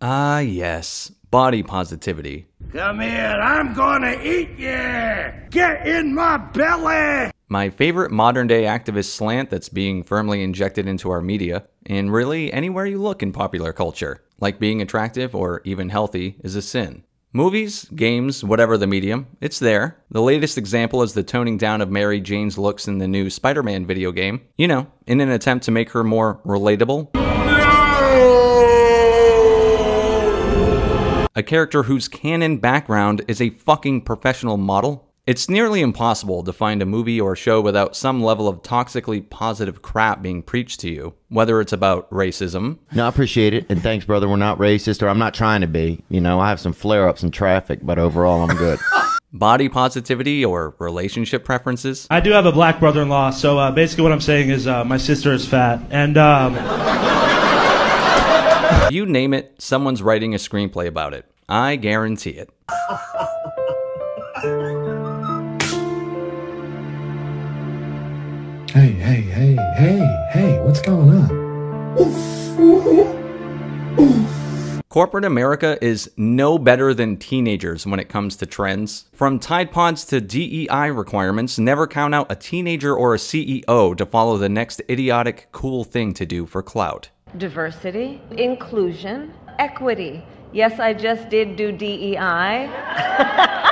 Ah, yes, body positivity. Come here, I'm gonna eat you! Get in my belly! My favorite modern day activist slant that's being firmly injected into our media, and really anywhere you look in popular culture. Like being attractive or even healthy is a sin. Movies, games, whatever the medium, it's there. The latest example is the toning down of Mary Jane's looks in the new Spider Man video game, you know, in an attempt to make her more relatable. A character whose canon background is a fucking professional model it's nearly impossible to find a movie or show without some level of toxically positive crap being preached to you, whether it's about racism. No, I appreciate it. And thanks, brother. We're not racist, or I'm not trying to be. You know, I have some flare ups in traffic, but overall, I'm good. Body positivity or relationship preferences. I do have a black brother in law, so uh, basically what I'm saying is uh, my sister is fat. And, um... you name it, someone's writing a screenplay about it. I guarantee it. Hey, hey, hey, hey, hey, what's going on? Corporate America is no better than teenagers when it comes to trends. From Tide Pods to DEI requirements, never count out a teenager or a CEO to follow the next idiotic cool thing to do for clout. Diversity, inclusion, equity. Yes, I just did do DEI.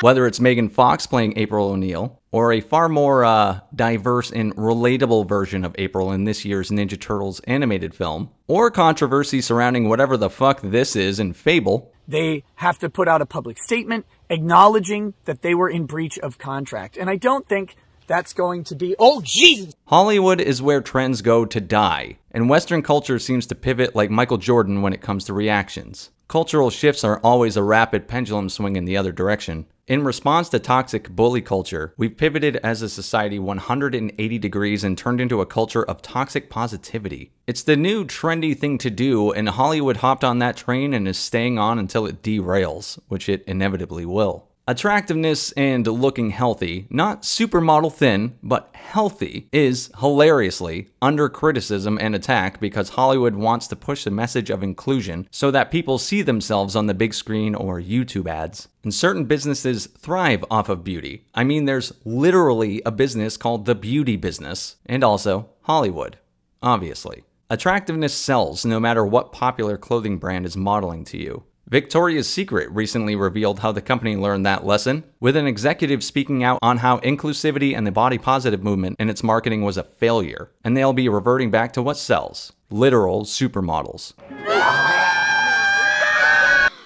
Whether it's Megan Fox playing April O'Neil, or a far more uh, diverse and relatable version of April in this year's Ninja Turtles animated film, or controversy surrounding whatever the fuck this is in Fable. They have to put out a public statement acknowledging that they were in breach of contract. And I don't think that's going to be, oh Jesus! Hollywood is where trends go to die, and Western culture seems to pivot like Michael Jordan when it comes to reactions. Cultural shifts are always a rapid pendulum swing in the other direction. In response to toxic bully culture, we've pivoted as a society 180 degrees and turned into a culture of toxic positivity. It's the new trendy thing to do, and Hollywood hopped on that train and is staying on until it derails, which it inevitably will. Attractiveness and looking healthy, not supermodel thin, but healthy, is hilariously under criticism and attack because Hollywood wants to push the message of inclusion so that people see themselves on the big screen or YouTube ads. And certain businesses thrive off of beauty. I mean, there's literally a business called the beauty business, and also Hollywood, obviously. Attractiveness sells no matter what popular clothing brand is modeling to you. Victoria's Secret recently revealed how the company learned that lesson, with an executive speaking out on how inclusivity and the body positive movement in its marketing was a failure, and they'll be reverting back to what sells literal supermodels.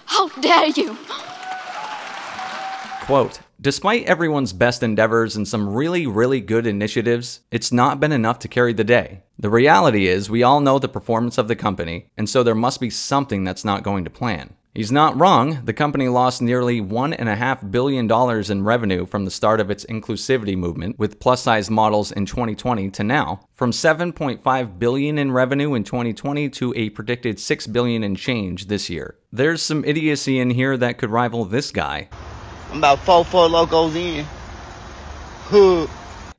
How dare you! Quote, Despite everyone's best endeavors and some really, really good initiatives, it's not been enough to carry the day. The reality is, we all know the performance of the company, and so there must be something that's not going to plan. He's not wrong. The company lost nearly $1.5 billion in revenue from the start of its inclusivity movement with plus size models in 2020 to now, from 7.5 billion in revenue in 2020 to a predicted 6 billion in change this year. There's some idiocy in here that could rival this guy. I'm about four Four Lokos in.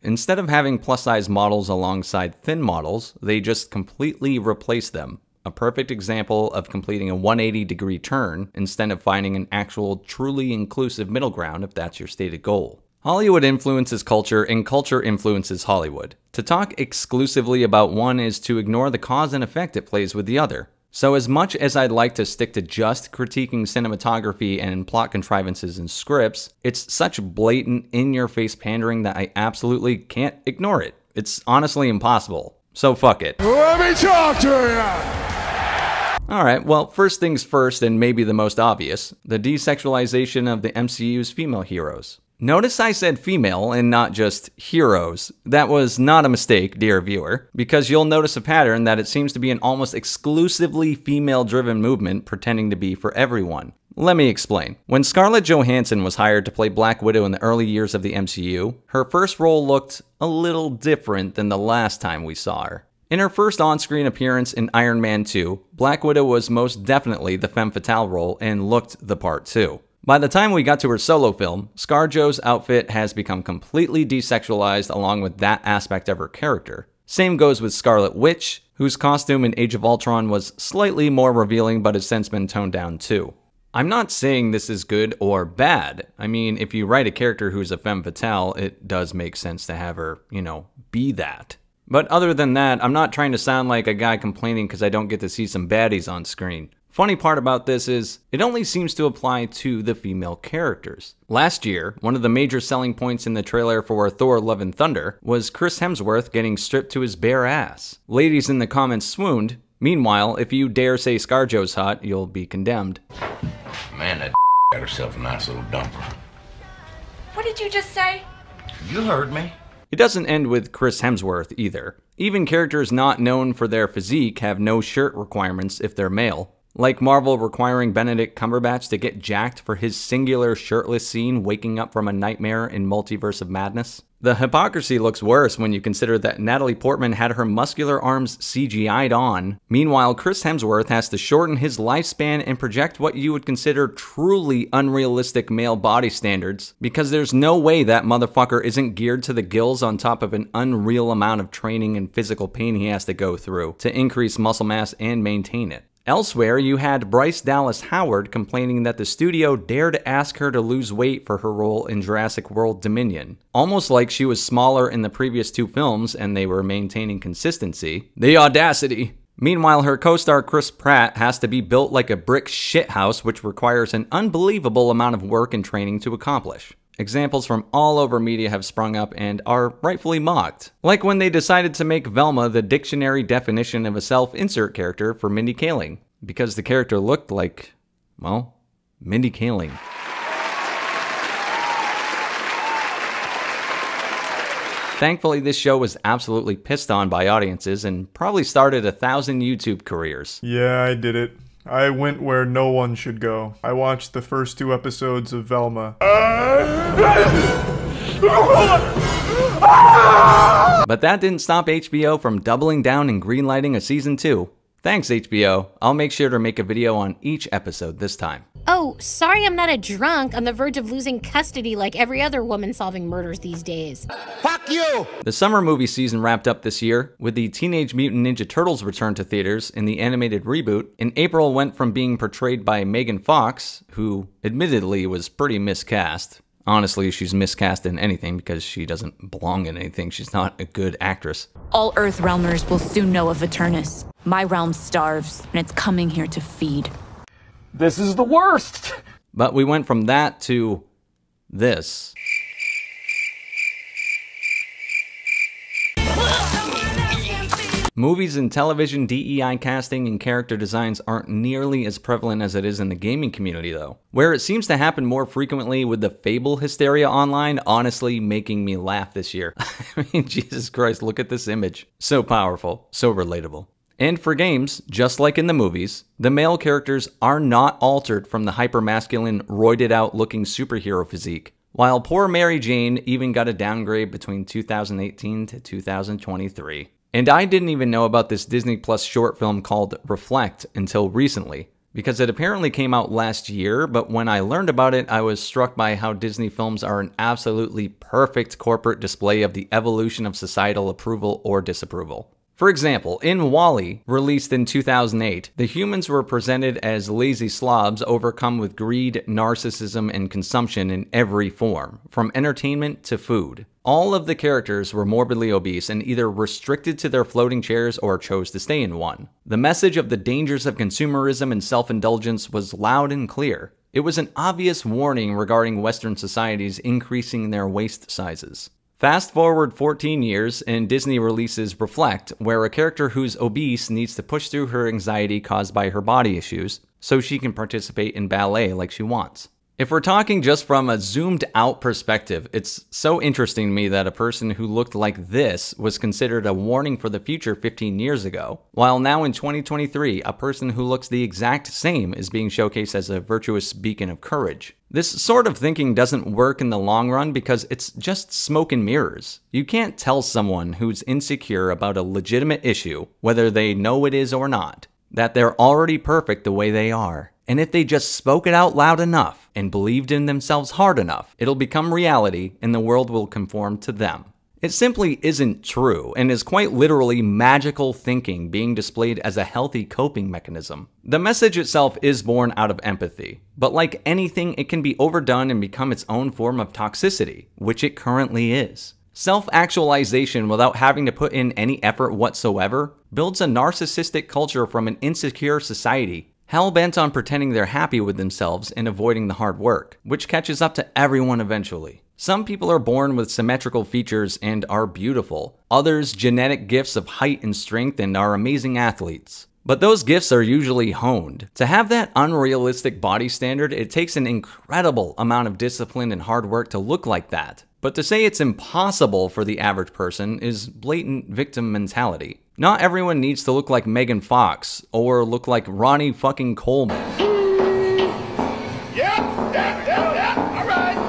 Instead of having plus size models alongside thin models, they just completely replace them a perfect example of completing a 180 degree turn instead of finding an actual truly inclusive middle ground if that's your stated goal. Hollywood influences culture and culture influences Hollywood. To talk exclusively about one is to ignore the cause and effect it plays with the other. So, as much as I'd like to stick to just critiquing cinematography and plot contrivances and scripts, it's such blatant, in your face pandering that I absolutely can't ignore it. It's honestly impossible. So, fuck it. Let me talk to you! Alright, well, first things first, and maybe the most obvious the desexualization of the MCU's female heroes. Notice I said female and not just heroes. That was not a mistake, dear viewer, because you'll notice a pattern that it seems to be an almost exclusively female driven movement pretending to be for everyone. Let me explain. When Scarlett Johansson was hired to play Black Widow in the early years of the MCU, her first role looked a little different than the last time we saw her. In her first on screen appearance in Iron Man 2, Black Widow was most definitely the femme fatale role and looked the part too. By the time we got to her solo film, Scar ScarJo's outfit has become completely desexualized along with that aspect of her character. Same goes with Scarlet Witch, whose costume in Age of Ultron was slightly more revealing but has since been toned down too. I'm not saying this is good or bad. I mean, if you write a character who's a femme fatale, it does make sense to have her, you know, be that. But other than that, I'm not trying to sound like a guy complaining because I don't get to see some baddies on screen. Funny part about this is, it only seems to apply to the female characters. Last year, one of the major selling points in the trailer for Thor Love and Thunder was Chris Hemsworth getting stripped to his bare ass. Ladies in the comments swooned. Meanwhile, if you dare say Scarjo's hot, you'll be condemned. Man, that got herself a nice little dumper. What did you just say? You heard me. It doesn't end with Chris Hemsworth either. Even characters not known for their physique have no shirt requirements if they're male. Like Marvel requiring Benedict Cumberbatch to get jacked for his singular shirtless scene waking up from a nightmare in Multiverse of Madness. The hypocrisy looks worse when you consider that Natalie Portman had her muscular arms CGI'd on. Meanwhile, Chris Hemsworth has to shorten his lifespan and project what you would consider truly unrealistic male body standards, because there's no way that motherfucker isn't geared to the gills on top of an unreal amount of training and physical pain he has to go through to increase muscle mass and maintain it. Elsewhere, you had Bryce Dallas Howard complaining that the studio dared ask her to lose weight for her role in Jurassic World Dominion. Almost like she was smaller in the previous two films and they were maintaining consistency. The audacity! Meanwhile, her co star Chris Pratt has to be built like a brick shithouse, which requires an unbelievable amount of work and training to accomplish. Examples from all over media have sprung up and are rightfully mocked. Like when they decided to make Velma the dictionary definition of a self insert character for Mindy Kaling, because the character looked like, well, Mindy Kaling. Thankfully, this show was absolutely pissed on by audiences and probably started a thousand YouTube careers. Yeah, I did it. I went where no one should go. I watched the first two episodes of Velma. But that didn't stop HBO from doubling down and greenlighting a season 2. Thanks, HBO. I'll make sure to make a video on each episode this time. Oh, sorry I'm not a drunk on the verge of losing custody like every other woman solving murders these days. Fuck you! The summer movie season wrapped up this year with the Teenage Mutant Ninja Turtles return to theaters in the animated reboot, and April went from being portrayed by Megan Fox, who admittedly was pretty miscast. Honestly, she's miscast in anything because she doesn't belong in anything. She's not a good actress. All Earth Realmers will soon know of Eternus. My realm starves, and it's coming here to feed. This is the worst! But we went from that to this. Movies and television DEI casting and character designs aren't nearly as prevalent as it is in the gaming community, though. Where it seems to happen more frequently with the Fable hysteria online, honestly making me laugh this year. I mean, Jesus Christ, look at this image. So powerful, so relatable. And for games, just like in the movies, the male characters are not altered from the hypermasculine, roided out looking superhero physique. While poor Mary Jane even got a downgrade between 2018 to 2023. And I didn't even know about this Disney Plus short film called Reflect until recently, because it apparently came out last year, but when I learned about it, I was struck by how Disney films are an absolutely perfect corporate display of the evolution of societal approval or disapproval. For example, in WALL-E, released in 2008, the humans were presented as lazy slobs overcome with greed, narcissism, and consumption in every form, from entertainment to food. All of the characters were morbidly obese and either restricted to their floating chairs or chose to stay in one. The message of the dangers of consumerism and self indulgence was loud and clear. It was an obvious warning regarding Western societies increasing their waist sizes. Fast forward 14 years, and Disney releases Reflect, where a character who's obese needs to push through her anxiety caused by her body issues so she can participate in ballet like she wants. If we're talking just from a zoomed out perspective, it's so interesting to me that a person who looked like this was considered a warning for the future 15 years ago, while now in 2023, a person who looks the exact same is being showcased as a virtuous beacon of courage. This sort of thinking doesn't work in the long run because it's just smoke and mirrors. You can't tell someone who's insecure about a legitimate issue, whether they know it is or not, that they're already perfect the way they are. And if they just spoke it out loud enough and believed in themselves hard enough, it'll become reality and the world will conform to them. It simply isn't true and is quite literally magical thinking being displayed as a healthy coping mechanism. The message itself is born out of empathy, but like anything, it can be overdone and become its own form of toxicity, which it currently is. Self actualization without having to put in any effort whatsoever builds a narcissistic culture from an insecure society hell bent on pretending they're happy with themselves and avoiding the hard work, which catches up to everyone eventually. Some people are born with symmetrical features and are beautiful. Others, genetic gifts of height and strength and are amazing athletes. But those gifts are usually honed. To have that unrealistic body standard, it takes an incredible amount of discipline and hard work to look like that. But to say it's impossible for the average person is blatant victim mentality. Not everyone needs to look like Megan Fox or look like Ronnie fucking Coleman.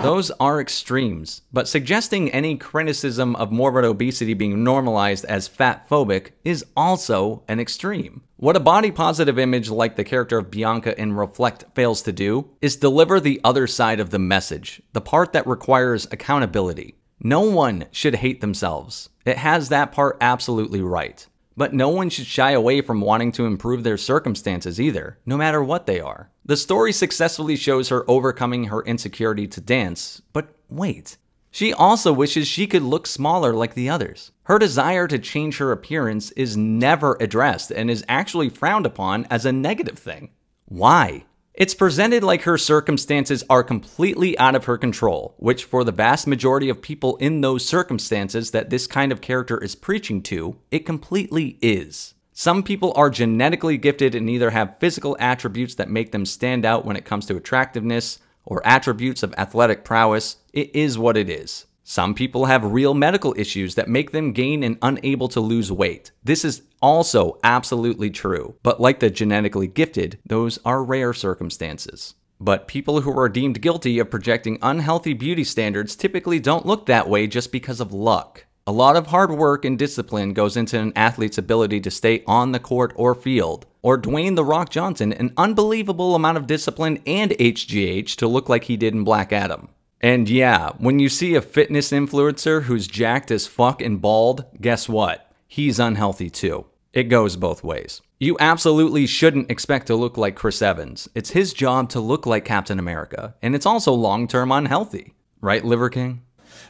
Those are extremes, but suggesting any criticism of morbid obesity being normalized as fat phobic is also an extreme. What a body positive image like the character of Bianca in Reflect fails to do is deliver the other side of the message, the part that requires accountability. No one should hate themselves. It has that part absolutely right. But no one should shy away from wanting to improve their circumstances either, no matter what they are. The story successfully shows her overcoming her insecurity to dance, but wait. She also wishes she could look smaller like the others. Her desire to change her appearance is never addressed and is actually frowned upon as a negative thing. Why? It's presented like her circumstances are completely out of her control, which for the vast majority of people in those circumstances that this kind of character is preaching to, it completely is. Some people are genetically gifted and either have physical attributes that make them stand out when it comes to attractiveness or attributes of athletic prowess. It is what it is. Some people have real medical issues that make them gain and unable to lose weight. This is also absolutely true, but like the genetically gifted, those are rare circumstances. But people who are deemed guilty of projecting unhealthy beauty standards typically don't look that way just because of luck. A lot of hard work and discipline goes into an athlete's ability to stay on the court or field. Or Dwayne The Rock Johnson, an unbelievable amount of discipline and HGH to look like he did in Black Adam. And yeah, when you see a fitness influencer who's jacked as fuck and bald, guess what? He's unhealthy too. It goes both ways. You absolutely shouldn't expect to look like Chris Evans. It's his job to look like Captain America, and it's also long term unhealthy. Right, Liver King?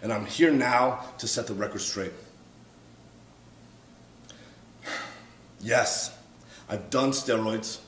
And I'm here now to set the record straight. Yes, I've done steroids,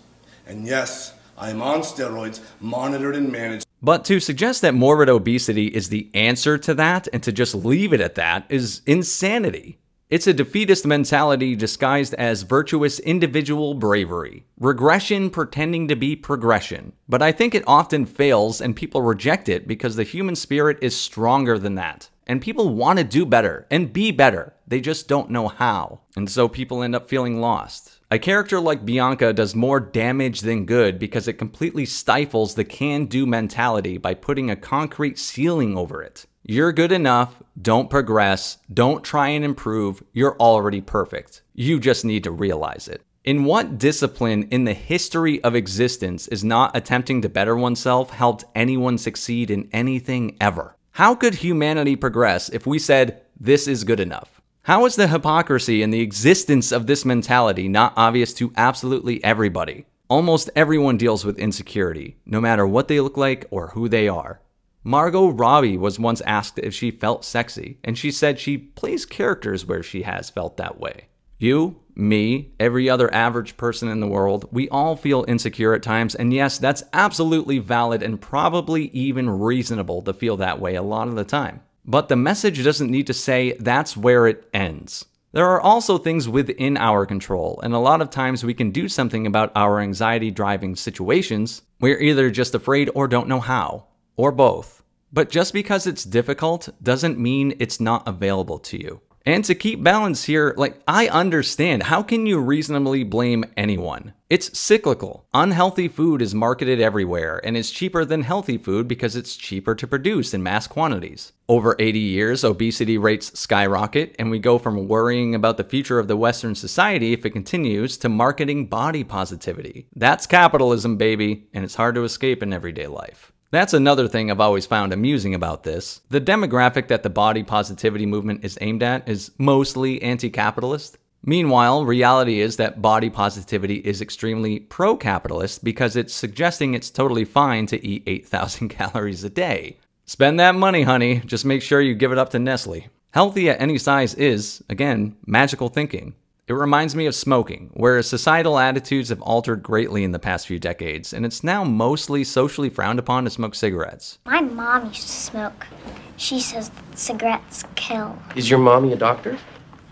and yes, I am on steroids, monitored and managed. But to suggest that morbid obesity is the answer to that and to just leave it at that is insanity. It's a defeatist mentality disguised as virtuous individual bravery. Regression pretending to be progression. But I think it often fails and people reject it because the human spirit is stronger than that. And people want to do better and be better. They just don't know how. And so people end up feeling lost. A character like Bianca does more damage than good because it completely stifles the can do mentality by putting a concrete ceiling over it. You're good enough, don't progress, don't try and improve, you're already perfect. You just need to realize it. In what discipline in the history of existence is not attempting to better oneself helped anyone succeed in anything ever? How could humanity progress if we said, this is good enough? How is the hypocrisy and the existence of this mentality not obvious to absolutely everybody? Almost everyone deals with insecurity, no matter what they look like or who they are. Margot Robbie was once asked if she felt sexy, and she said she plays characters where she has felt that way. You, me, every other average person in the world, we all feel insecure at times, and yes, that's absolutely valid and probably even reasonable to feel that way a lot of the time. But the message doesn't need to say that's where it ends. There are also things within our control, and a lot of times we can do something about our anxiety driving situations. We're either just afraid or don't know how, or both. But just because it's difficult doesn't mean it's not available to you. And to keep balance here, like, I understand. How can you reasonably blame anyone? It's cyclical. Unhealthy food is marketed everywhere and is cheaper than healthy food because it's cheaper to produce in mass quantities. Over 80 years, obesity rates skyrocket, and we go from worrying about the future of the Western society if it continues to marketing body positivity. That's capitalism, baby, and it's hard to escape in everyday life. That's another thing I've always found amusing about this. The demographic that the body positivity movement is aimed at is mostly anti capitalist. Meanwhile, reality is that body positivity is extremely pro capitalist because it's suggesting it's totally fine to eat 8,000 calories a day. Spend that money, honey, just make sure you give it up to Nestle. Healthy at any size is, again, magical thinking. It reminds me of smoking, where societal attitudes have altered greatly in the past few decades, and it's now mostly socially frowned upon to smoke cigarettes. My mom used to smoke. She says cigarettes kill. Is your mommy a doctor?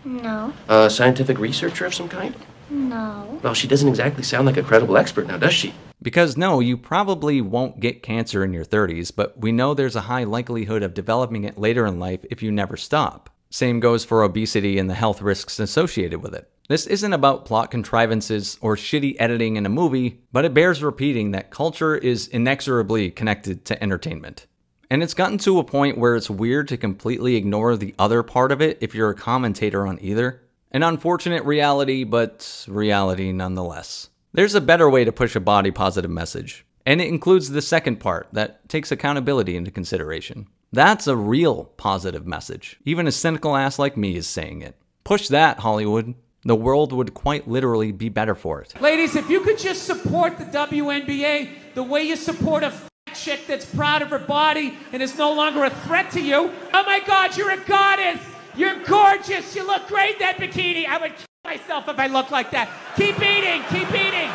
No, A scientific researcher of some kind? no. Well, she doesn't exactly sound like a credible expert now, does she? Because no, you probably won't get cancer in your 30s, but we know there's a high likelihood of developing it later in life if you never stop. Same goes for obesity and the health risks associated with it. This isn't about plot contrivances or shitty editing in a movie, but it bears repeating that culture is inexorably connected to entertainment. And it's gotten to a point where it's weird to completely ignore the other part of it if you're a commentator on either. An unfortunate reality, but reality nonetheless. There's a better way to push a body positive message, and it includes the second part that takes accountability into consideration. That's a real positive message. Even a cynical ass like me is saying it. Push that, Hollywood. The world would quite literally be better for it. Ladies, if you could just support the WNBA the way you support a chick that's proud of her body and is no longer a threat to you. Oh my God, you're a goddess. You're gorgeous. You look great in that bikini. I would kill myself if I looked like that. Keep eating. Keep eating.